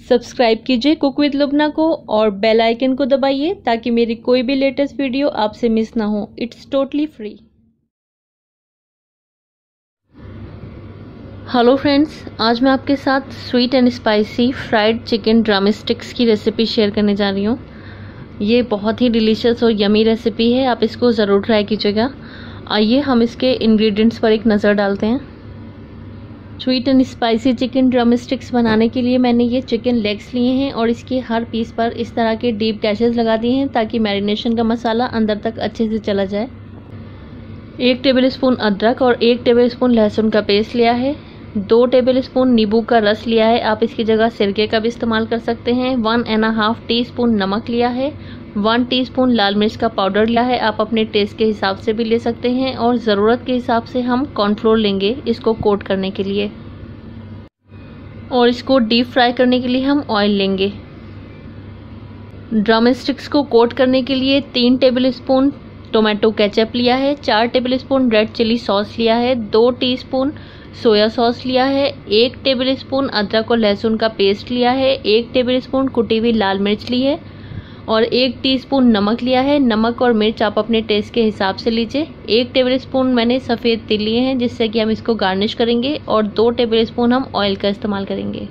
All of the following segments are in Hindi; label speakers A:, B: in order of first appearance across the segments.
A: सब्सक्राइब कीजिए कुक विद लुबना को और बेल आइकन को दबाइए ताकि मेरी कोई भी लेटेस्ट वीडियो आपसे मिस ना हो। It's totally free hello friends आज मैं आपके साथ sweet and spicy fried chicken drumsticks की रेसिपी शेयर करने जा रही हूँ। ये बहुत ही डिलीशियस और यमी रेसिपी है, आप इसको ज़रूर ट्राई कीजिएगा। आइए हम इसके इंग्रेडिएंट्स पर एक नज़र डालते हैं। Sweet and spicy chicken drumsticks बनाने के लिए मैंने ये चिकन लेग्स लिए हैं और इसके हर पीस पर इस तरह के डीप डैशेज लगा दिए हैं ताकि मैरिनेशन का मसाला अंदर तक अच्छे से चला जाए। एक टेबल स्पून अदरक और एक टेबल स्पून लहसुन का पेस्ट लिया है। दो टेबल स्पून नींबू का रस लिया है। आप इसकी जगह सिरके का भी इस्तेमाल कर सकते हैं। One and half teaspoon नमक लिया है। वन टीस्पून लाल मिर्च का पाउडर लिया है। आप अपने टेस्ट के हिसाब से भी ले सकते हैं और ज़रूरत के हिसाब से हम कॉर्नफ्लोर लेंगे इसको कोट करने के लिए। और इसको डीप फ्राई करने के लिए हम ऑयल लेंगे। ड्रम स्टिक्स को कोट करने के लिए तीन टेबल स्पून टोमेटो केचप लिया है, चार tablespoon red chilli sauce लिया है, दो टीस्पून सोया सॉस लिया है, एक टेबल स्पून अदरक और लहसुन का पेस्ट लिया है, एक टेबल स्पून कुटी हुई लाल मिर्च ली है। और एक टीस्पून नमक लिया है। नमक और मिर्च आप अपने टेस्ट के हिसाब से लीजिए। एक टेबल स्पून मैंने सफ़ेद तिल लिए हैं, जिससे कि हम इसको गार्निश करेंगे और दो टेबल स्पून हम ऑयल का इस्तेमाल करेंगे।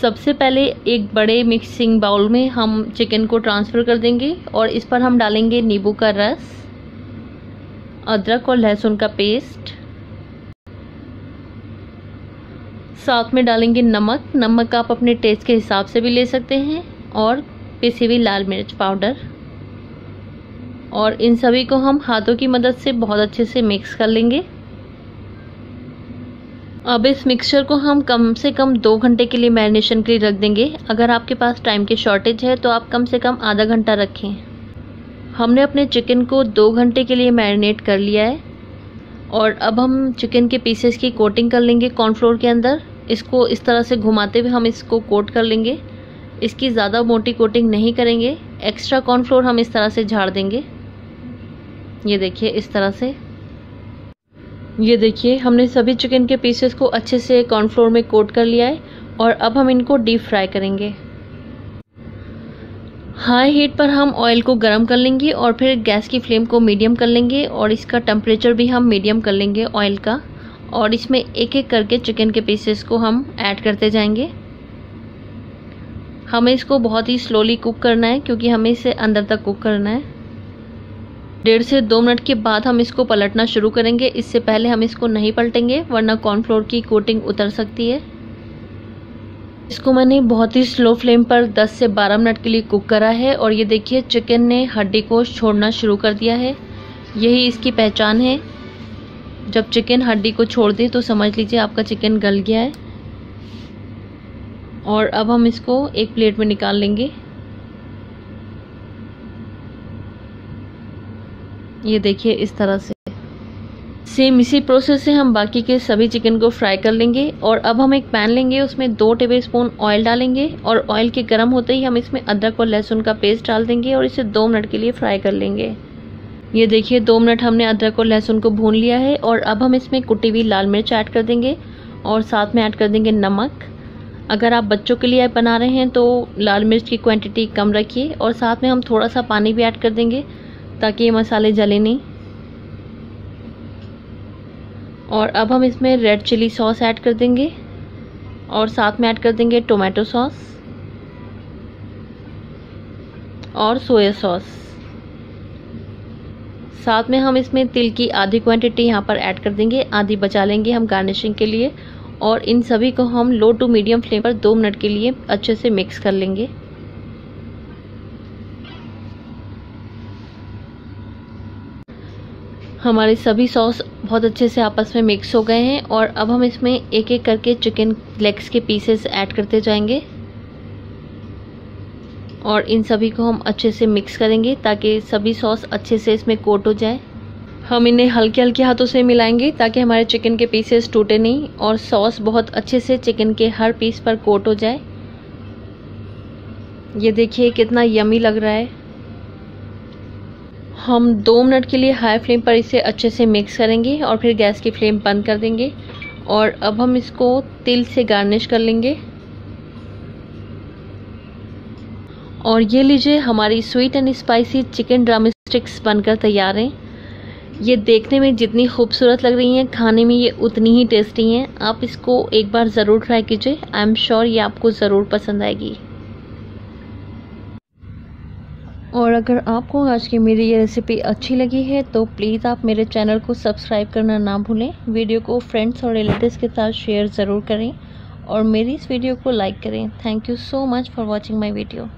A: सबसे पहले एक बड़े मिक्सिंग बाउल में हम चिकन को ट्रांसफ़र कर देंगे और इस पर हम डालेंगे नींबू का रस, अदरक और लहसुन का पेस्ट साथ में डालेंगे नमक। नमक आप अपने टेस्ट के हिसाब से भी ले सकते हैं और पिसी हुई लाल मिर्च पाउडर और इन सभी को हम हाथों की मदद से बहुत अच्छे से मिक्स कर लेंगे। अब इस मिक्सचर को हम कम से कम दो घंटे के लिए मैरिनेशन के लिए रख देंगे। अगर आपके पास टाइम की शॉर्टेज है तो आप कम से कम आधा घंटा रखें। हमने अपने चिकन को दो घंटे के लिए मैरिनेट कर लिया है। और अब हम चिकन के पीसेस की कोटिंग कर लेंगे कॉर्नफ्लोर के अंदर। इसको इस तरह से घुमाते हुए हम इसको कोट कर लेंगे। इसकी ज़्यादा मोटी कोटिंग नहीं करेंगे। एक्स्ट्रा कॉर्नफ्लोर हम इस तरह से झाड़ देंगे। ये देखिए, इस तरह से। ये देखिए, हमने सभी चिकन के पीसेस को अच्छे से कॉर्नफ्लोर में कोट कर लिया है और अब हम इनको डीप फ्राई करेंगे। हाई हीट पर हम ऑयल को गर्म कर लेंगे और फिर गैस की फ्लेम को मीडियम कर लेंगे और इसका टेम्परेचर भी हम मीडियम कर लेंगे ऑयल का। और इसमें एक एक करके चिकन के पीसेस को हम ऐड करते जाएँगे। हमें इसको बहुत ही स्लोली कुक करना है, क्योंकि हमें इसे अंदर तक कुक करना है। डेढ़ से दो मिनट के बाद हम इसको पलटना शुरू करेंगे। इससे पहले हम इसको नहीं पलटेंगे, वरना कॉर्नफ्लोर की कोटिंग उतर सकती है। इसको मैंने बहुत ही स्लो फ्लेम पर 10 से 12 मिनट के लिए कुक करा है, और ये देखिए चिकन ने हड्डी को छोड़ना शुरू कर दिया है। यही इसकी पहचान है। जब चिकन हड्डी को छोड़ दे तो समझ लीजिए आपका चिकन गल गया है। और अब हम इसको एक प्लेट में निकाल लेंगे। ये देखिए इस तरह से। सेम इसी प्रोसेस से हम बाकी के सभी चिकन को फ्राई कर लेंगे। और अब हम एक पैन लेंगे, उसमें दो टेबल स्पून ऑयल डालेंगे। और ऑयल के गर्म होते ही हम इसमें अदरक और लहसुन का पेस्ट डाल देंगे और इसे दो मिनट के लिए फ्राई कर लेंगे। ये देखिए, दो मिनट हमने अदरक और लहसुन को भून लिया है और अब हम इसमें कुटी हुई लाल मिर्च ऐड कर देंगे और साथ में ऐड कर देंगे नमक। अगर आप बच्चों के लिए बना रहे हैं तो लाल मिर्च की क्वांटिटी कम रखिए और साथ में हम थोड़ा सा पानी भी ऐड कर देंगे ताकि ये मसाले जले नहीं। और अब हम इसमें रेड चिली सॉस ऐड कर देंगे और साथ में ऐड कर देंगे टोमेटो सॉस और सोया सॉस साथ में हम इसमें तिल की आधी क्वांटिटी यहाँ पर ऐड कर देंगे, आधी बचा लेंगे हम गार्निशिंग के लिए और इन सभी को हम लो टू मीडियम फ्लेम पर दो मिनट के लिए अच्छे से मिक्स कर लेंगे। हमारे सभी सॉस बहुत अच्छे से आपस में मिक्स हो गए हैं और अब हम इसमें एक एक करके चिकन लेग्स के पीसेस ऐड करते जाएँगे। और इन सभी को हम अच्छे से मिक्स करेंगे ताकि सभी सॉस अच्छे से इसमें कोट हो जाए। हम इन्हें हल्के हल्के हाथों से मिलाएँगे ताकि हमारे चिकन के पीसेस टूटे नहीं और सॉस बहुत अच्छे से चिकन के हर पीस पर कोट हो जाए। ये देखिए कितना यमी लग रहा है। हम दो मिनट के लिए हाई फ्लेम पर इसे अच्छे से मिक्स करेंगे और फिर गैस की फ्लेम बंद कर देंगे और अब हम इसको तिल से गार्निश कर लेंगे। और ये लीजिए हमारी sweet and spicy chicken drumsticks बनकर तैयार हैं। ये देखने में जितनी खूबसूरत लग रही हैं, खाने में ये उतनी ही टेस्टी हैं। आप इसको एक बार ज़रूर ट्राई कीजिए। आई एम श्योर ये आपको ज़रूर पसंद आएगी। और अगर आपको आज की मेरी ये रेसिपी अच्छी लगी है तो प्लीज़ आप मेरे चैनल को सब्सक्राइब करना ना भूलें। वीडियो को फ्रेंड्स और रिलेटिव्स के साथ शेयर ज़रूर करें। और मेरी इस वीडियो को लाइक करें। Thank you so much for watching my video